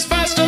is fast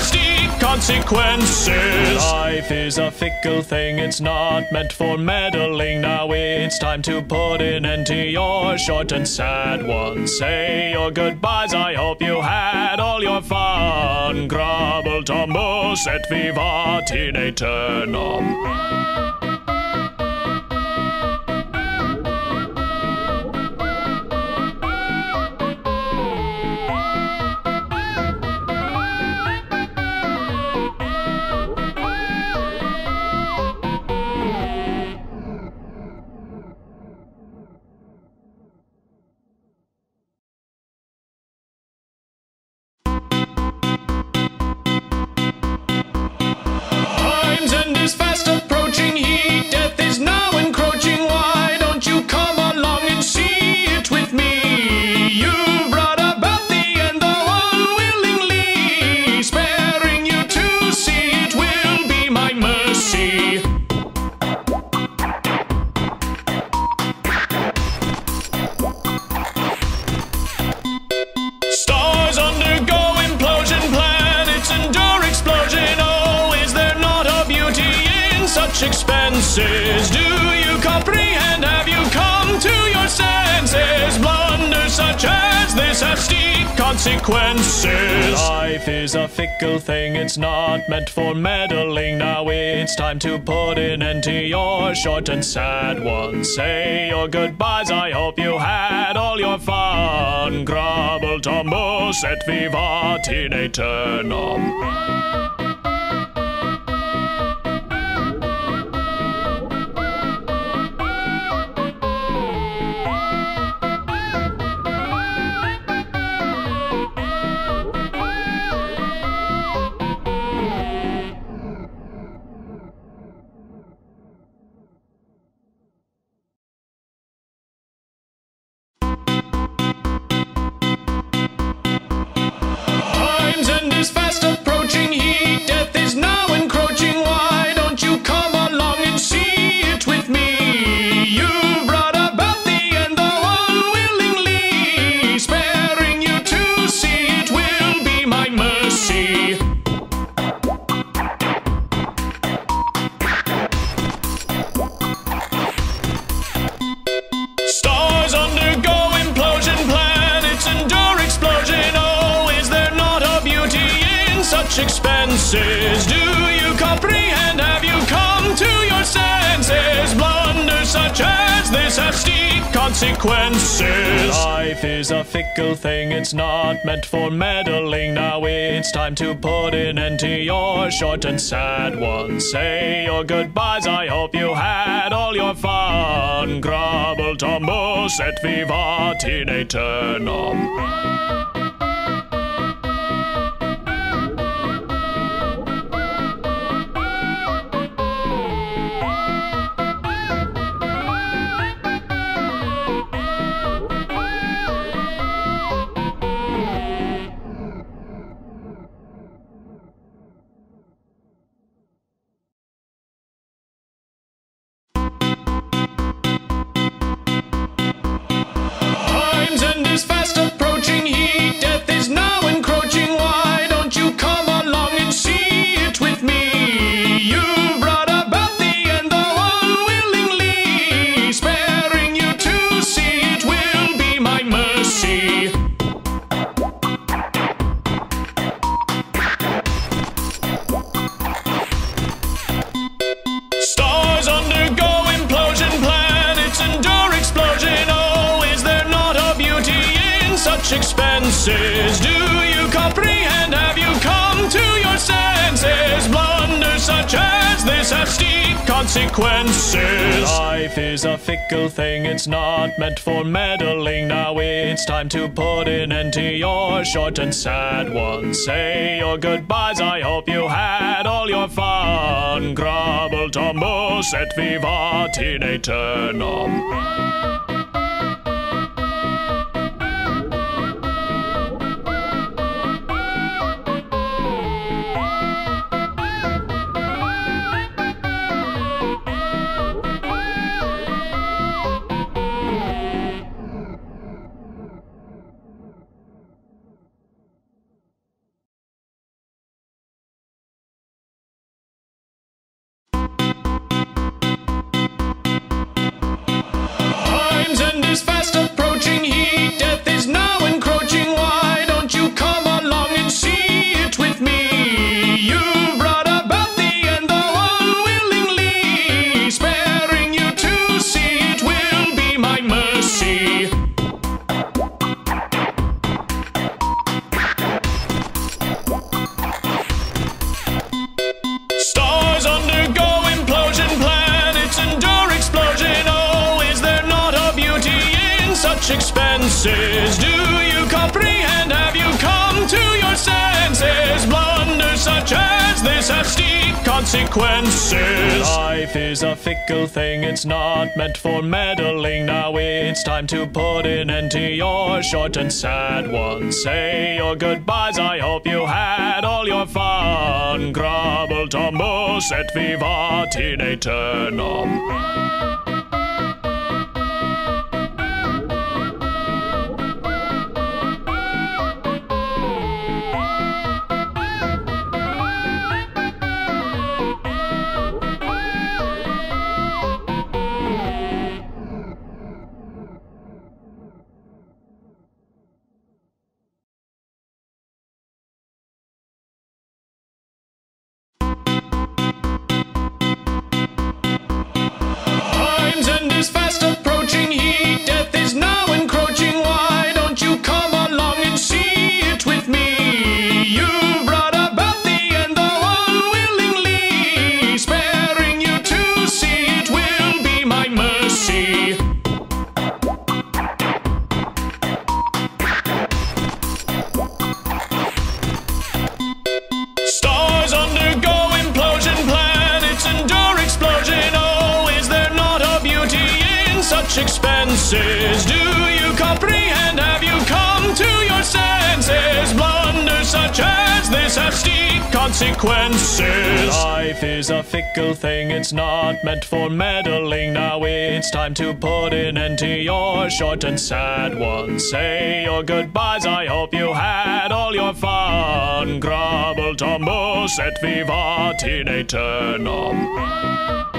steep consequences. Life is a fickle thing, it's not meant for meddling. Now it's time to put an end to your short and sad ones. Say your goodbyes, I hope you had all your fun. Grumble, tumble, set vivat in aeternum. Expenses? Do you comprehend? Have you come to your senses? Blunders such as this have steep consequences. Life is a fickle thing, it's not meant for meddling. Now it's time to put an end to your short and sad one. Say your goodbyes, I hope you had all your fun. Grumble, tumble, set vivat in aeternum. Life is a fickle thing, it's not meant for meddling. Now it's time to put an end to your short and sad one. Say your goodbyes, I hope you had all your fun. Grumble, tumble, set vivat in aeternum. Comprehend? Have you come to your senses? Blunders such as this have steep consequences. Life is a fickle thing, it's not meant for meddling. Now it's time to put an end to your short and sad ones. Say your goodbyes, I hope you had all your fun. Grumble, tumble, set vivat in aeternum. Consequences. Life is a fickle thing, it's not meant for meddling. Now it's time to put an end to your short and sad ones. Say your goodbyes, I hope you had all your fun. Grumble, tumble, set vivat in aeternum. Life is a fickle thing, it's not meant for meddling. Now it's time to put an end to your short and sad ones. Say your goodbyes, I hope you had all your fun. Grumble, tumble, set vivat in aeternum.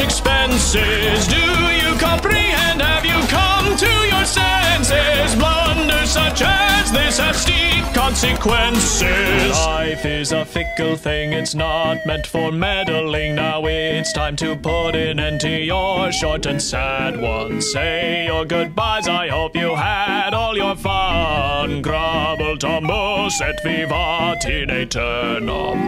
Expenses? Do you comprehend? Have you come to your senses? Blunders such as this have steep consequences. Life is a fickle thing, it's not meant for meddling. Now it's time to put an end to your short and sad ones. Say your goodbyes, I hope you had all your fun. Grumble, tumble, set vivat in aeternum.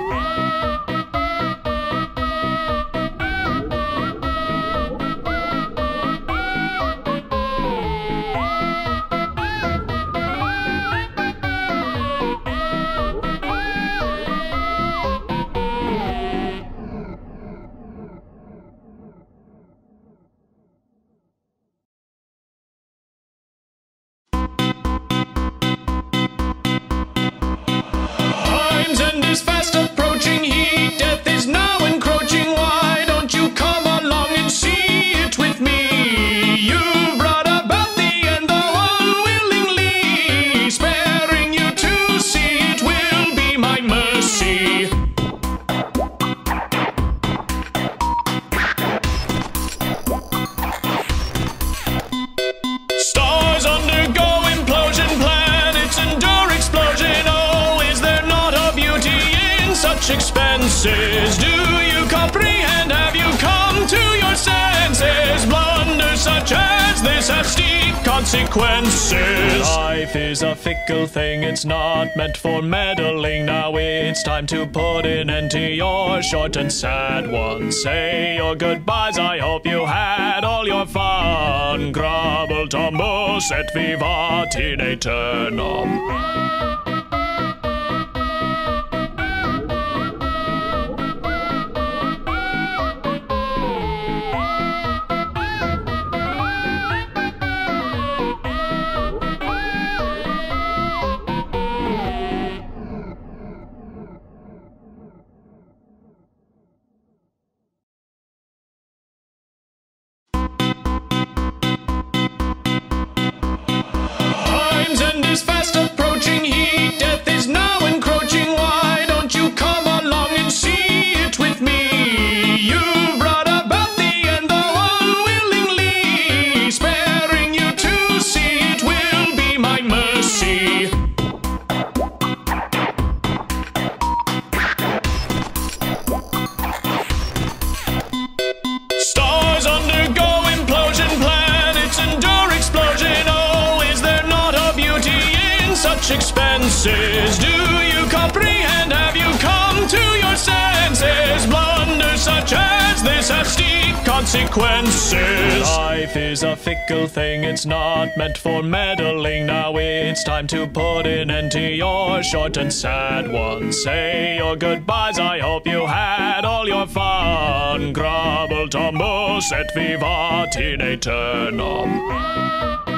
Expenses. Do you comprehend? Have you come to your senses? Blunders such as this have steep consequences. Life is a fickle thing, it's not meant for meddling. Now it's time to put an end to your short and sad one. Say your goodbyes, I hope you had all your fun. Grumble, tumble, set vivat in aeternum. Thing, it's not meant for meddling. Now it's time to put an end to your short and sad one. Say your goodbyes, I hope you had all your fun. Grumble, tumble, set vivat in aeternum.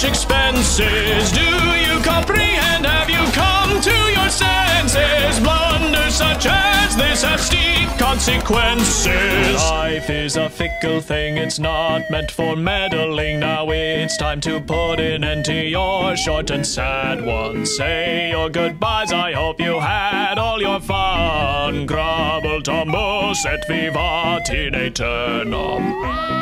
Such expenses? Do you comprehend? Have you come to your senses? Blunders such as this have steep consequences. Life is a fickle thing, it's not meant for meddling. Now it's time to put an end to your short and sad one. Say your goodbyes, I hope you had all your fun. Grumble, tumble, set vivat in aeternum.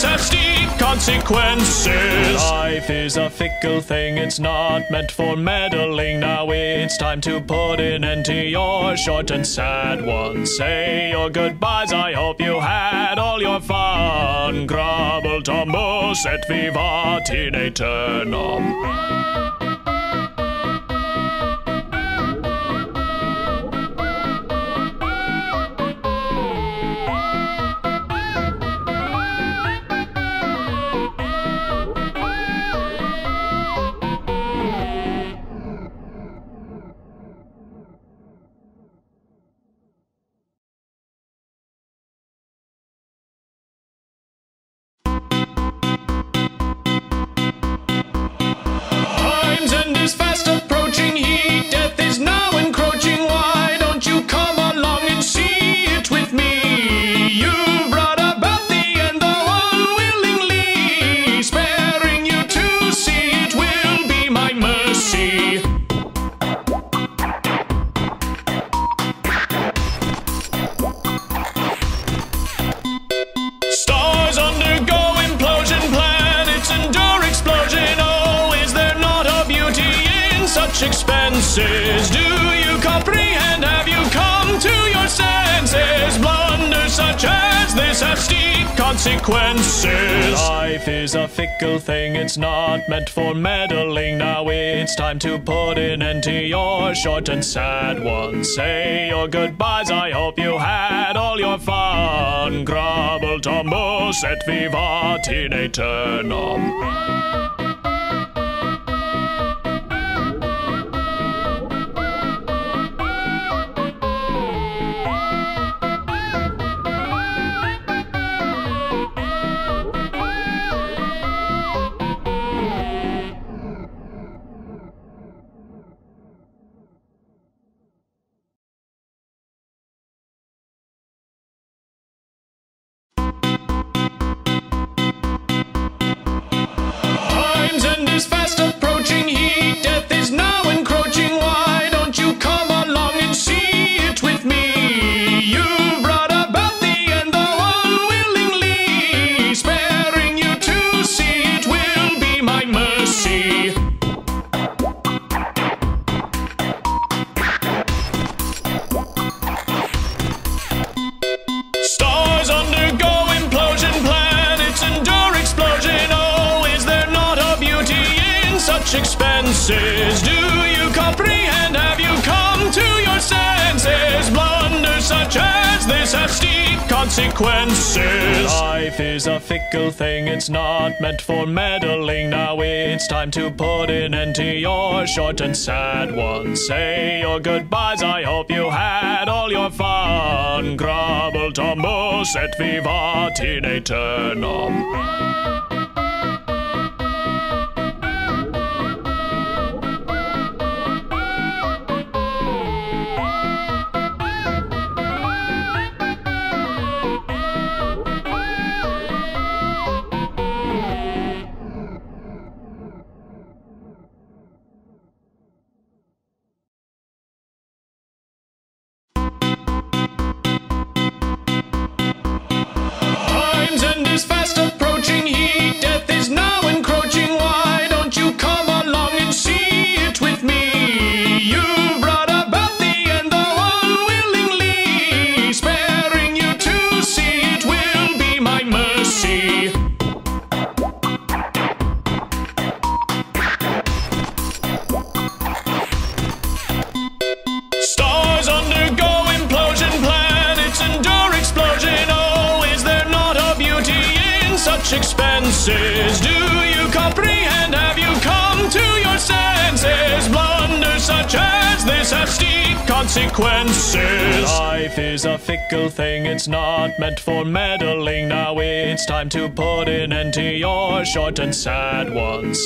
This have steep consequences. Life is a fickle thing, it's not meant for meddling. Now it's time to put an end to your short and sad ones. Say your goodbyes, I hope you had all your fun. Grumble, tumble, vivat in aeternum. Consequences. Life is a fickle thing, it's not meant for meddling. Now it's time to put an end to your short and sad one. Say your goodbyes, I hope you had all your fun. Grumble, tumble, set vivat in aeternum. Expenses? Do you comprehend? Have you come to your senses? Blunders such as this have steep consequences. Life is a fickle thing, it's not meant for meddling. Now it's time to put an end to your short and sad ones. Say your goodbyes, I hope you had all your fun. Grumble, tumble, set vivat in aeternum. This have steep consequences. Life is a fickle thing, it's not meant for meddling. Now it's time to put an end to your short and sad ones.